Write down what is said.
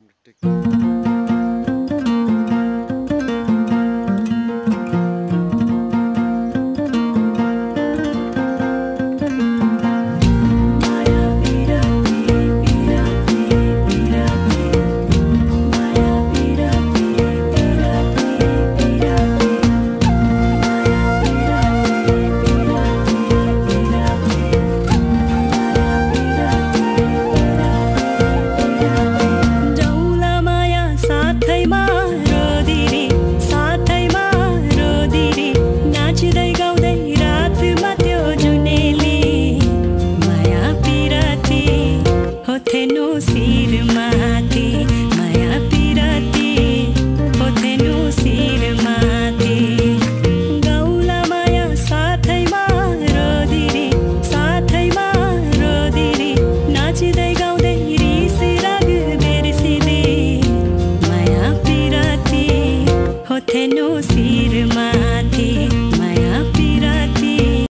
Take साथैमा रोदिरी साथैमा रोदिरी नाच्दै गाउँदै रातमा त्यो जुनेली माया पिराती हो शी